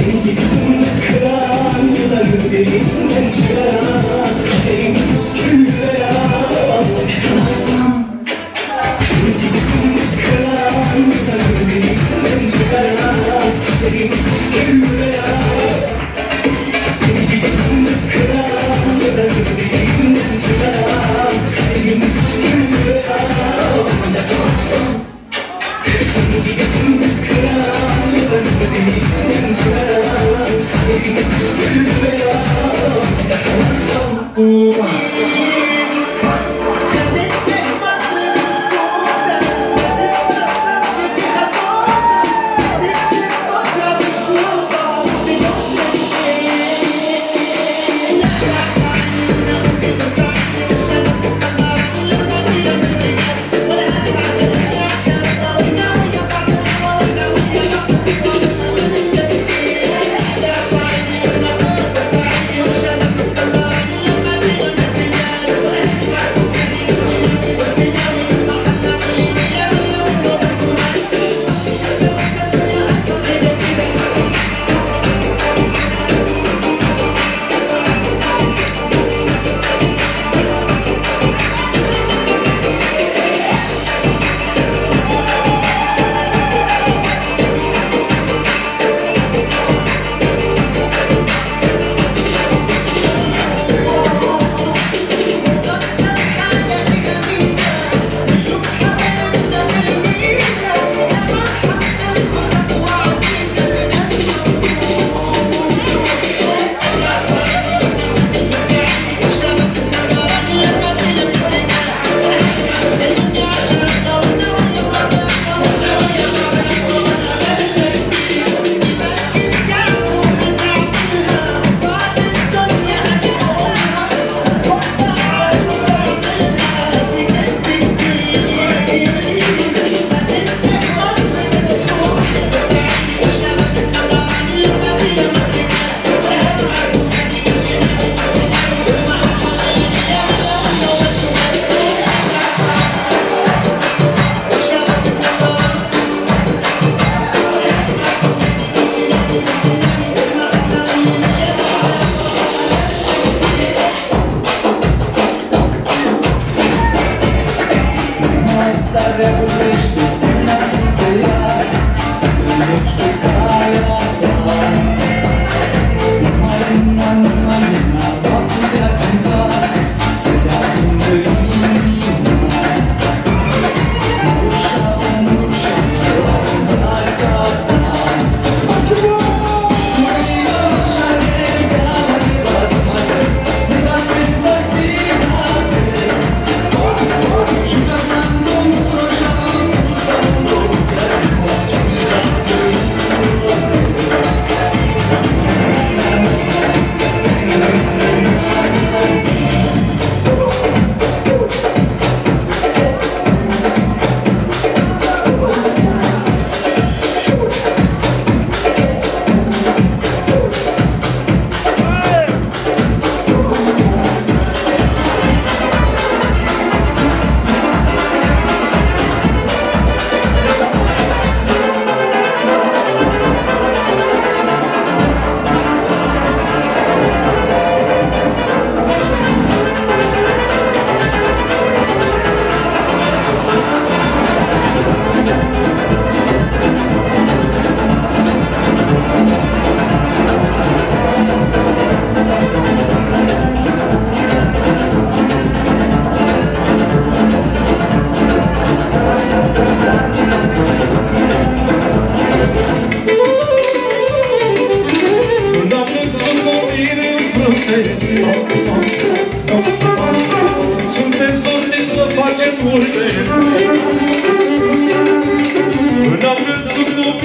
생기는 그런 유다그들이 맹철한 Ooh.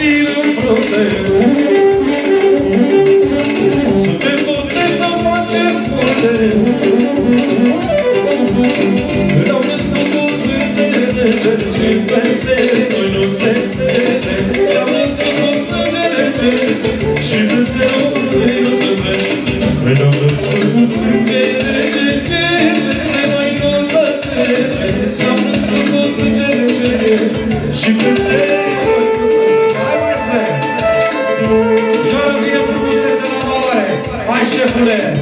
din în frunte Gracias.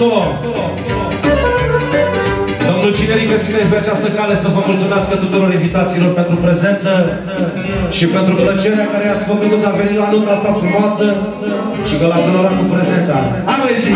solo. Domnul Cinerică ține pe această cale să vă mulțumească tuturor invitațiilor pentru prezență și pentru plăcerea care i-ați făcut de a veni la nunta asta frumoasă și că l-ați onorat cu prezența. Aveți!